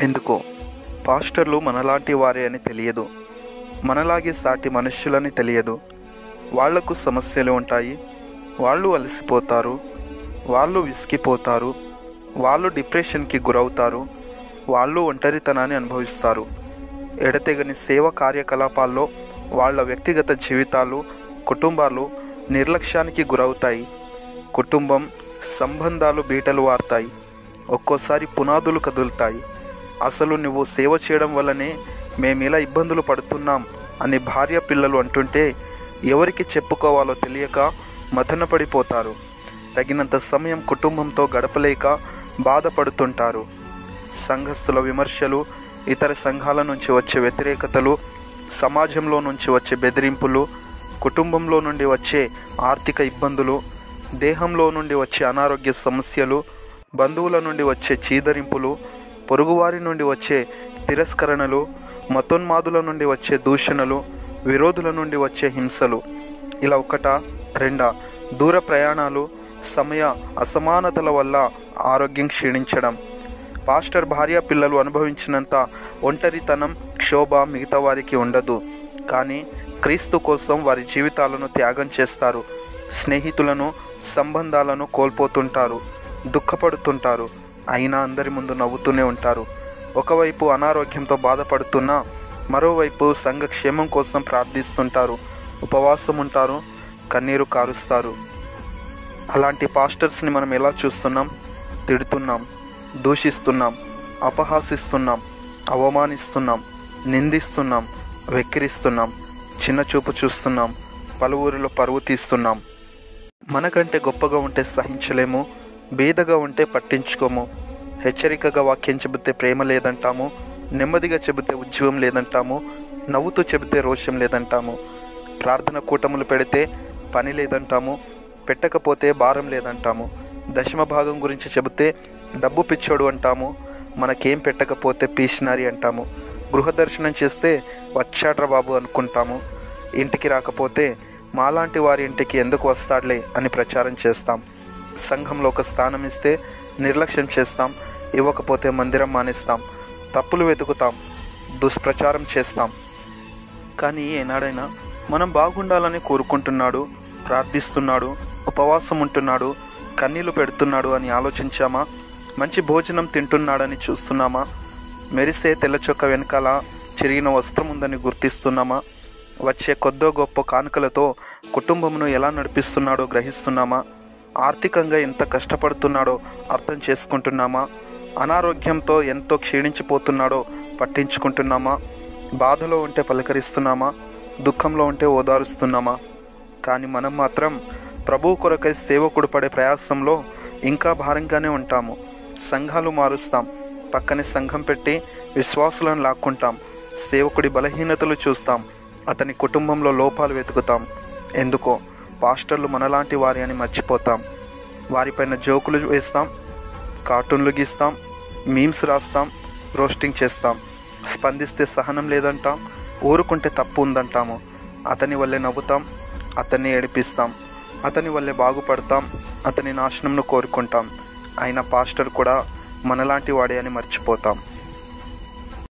ఎందుకో? పాస్టర్లు మనలాంటి వారే అని తెలియదు. మనలాగే సాటి మనుష్యులని తెలియదు. వాళ్ళకు సమస్యలు ఉంటాయి. వాళ్ళు అలసిపోతారు. వాళ్ళు విసిగిపోతారు. వాళ్ళు డిప్రెషన్కి గురవుతారు. వాళ్ళు ఒంటరితనాన్ని అనుభవిస్తారు. ఎడతెగని సేవ కార్యకలాపాల్లో వాళ్ళ వ్యక్తిగత జీవితాలు కుటుంబాలు నిర్లక్ష్యానికి గురవుతాయి. కుటుంబం సంబంధాలు బీటలు వారుతాయి. ఒక్కోసారి పునాదులు కదులుతాయి. అసలు నువ్వు సేవ చేయడం వల్లనే మేము ఇలా ఇబ్బందులు పడుతున్నాం అని భార్య పిల్లలు అంటుంటే ఎవరికి చెప్పుకోవాలో తెలియక మథనపడిపోతారు. తగినంత సమయం కుటుంబంతో గడపలేక బాధపడుతుంటారు. సంఘస్థుల విమర్శలు ఇతర సంఘాల నుంచి వచ్చే వ్యతిరేకతలు సమాజంలో నుంచి వచ్చే బెదిరింపులు కుటుంబంలో నుండి వచ్చే ఆర్థిక ఇబ్బందులు దేహంలో నుండి వచ్చే అనారోగ్య సమస్యలు బంధువుల నుండి వచ్చే చీదరింపులు పొరుగువారి నుండి వచ్చే తిరస్కరణలు మతోన్మాదుల నుండి వచ్చే దూషణలు విరోధుల నుండి వచ్చే హింసలు. ఇలా ఒకట? రెండా? దూర ప్రయాణాలు సమయ అసమానతల వల్ల ఆరోగ్యం క్షీణించడం. పాస్టర్ భార్య పిల్లలు అనుభవించినంత ఒంటరితనం క్షోభ మిగతా వారికి ఉండదు. కానీ క్రీస్తు కోసం వారి జీవితాలను త్యాగం చేస్తారు. స్నేహితులను సంబంధాలను కోల్పోతుంటారు. దుఃఖపడుతుంటారు. అయినా అందరి ముందు నవ్వుతూనే ఉంటారు. ఒకవైపు అనారోగ్యంతో బాధపడుతున్నా మరోవైపు సంఘ క్షేమం కోసం ప్రార్థిస్తుంటారు. ఉపవాసం ఉంటారు కన్నీరు కారుస్తారు. అలాంటి పాస్టర్స్ని మనం ఎలా చూస్తున్నాం? తిడుతున్నాం దూషిస్తున్నాం అపహాసిస్తున్నాం అవమానిస్తున్నాం నిందిస్తున్నాం వెక్కిరిస్తున్నాం చిన్న చూపు చూస్తున్నాం పలువురిలో పరువు తీస్తున్నాం. మనకంటే గొప్పగా ఉంటే సహించలేము. బీదగా ఉంటే పట్టించుకోము. హెచ్చరికగా వాక్యం చెబితే ప్రేమ లేదంటాము. నెమ్మదిగా చెబితే ఉద్యమం లేదంటాము. నవ్వుతూ చెబితే రోషం లేదంటాము. ప్రార్థన కూటములు పెడితే పని లేదంటాము. పెట్టకపోతే భారం లేదంటాము. దశమ భాగం గురించి చెబితే డబ్బు పిచ్చోడు అంటాము. మనకేం పెట్టకపోతే పీసినారి అంటాము. గృహ దర్శనం చేస్తే వచ్చాడ్రా బాబు అనుకుంటాము. ఇంటికి రాకపోతే మాలాంటి వారి ఇంటికి ఎందుకు వస్తాడులే అని ప్రచారం చేస్తాం. సంఘంలో ఒక స్థానం ఇస్తే నిర్లక్ష్యం చేస్తాం ఇవ్వకపోతే మందిరం మానేస్తాం తప్పులు వెతుకుతాం దుష్ప్రచారం చేస్తాం. కానీ ఏనాడైనా మనం బాగుండాలని కోరుకుంటున్నాడు ప్రార్థిస్తున్నాడు ఉపవాసం ఉంటున్నాడు కన్నీళ్ళు పెడుతున్నాడు అని ఆలోచించామా? మంచి భోజనం తింటున్నాడని చూస్తున్నామా? మెరిసే తెల్లచొక్క వెనకాల చిరిగిన వస్త్రం ఉందని గుర్తిస్తున్నామా? వచ్చే కొద్దో గొప్ప కానుకలతో కుటుంబమును ఎలా నడిపిస్తున్నాడో గ్రహిస్తున్నామా? ఆర్థికంగా ఎంత కష్టపడుతున్నాడో అర్థం చేసుకుంటున్నామా? అనారోగ్యంతో ఎంతో క్షీణించిపోతున్నాడో పట్టించుకుంటున్నామా? బాధలో ఉంటే పలకరిస్తున్నామా? దుఃఖంలో ఉంటే ఓదారుస్తున్నామా? కానీ మనం మాత్రం ప్రభువు కొరకై సేవకుడు పడే ప్రయాసంలో ఇంకా భారంగానే ఉంటాము. సంఘాలు మారుస్తాం. పక్కనే సంఘం పెట్టి విశ్వాసులను లాక్కుంటాం. సేవకుడి బలహీనతలు చూస్తాం. అతని కుటుంబంలో లోపాలు వెతుకుతాం. ఎందుకో పాస్టర్లు మనలాంటి వారి అని మర్చిపోతాం. వారిపైన జోకులు వేస్తాం కార్టూన్లు గీస్తాం మీమ్స్ రాస్తాం రోస్టింగ్ చేస్తాం. స్పందిస్తే సహనం లేదంటాం ఊరుకుంటే తప్పు ఉందంటాము. అతని వల్లే నవ్వుతాం అతన్ని ఏడిపిస్తాం. అతని వల్లే బాగుపడతాం అతని నాశనంను కోరుకుంటాం. అయినా పాస్టర్ కూడా మనలాంటి వాడే అని మర్చిపోతాం.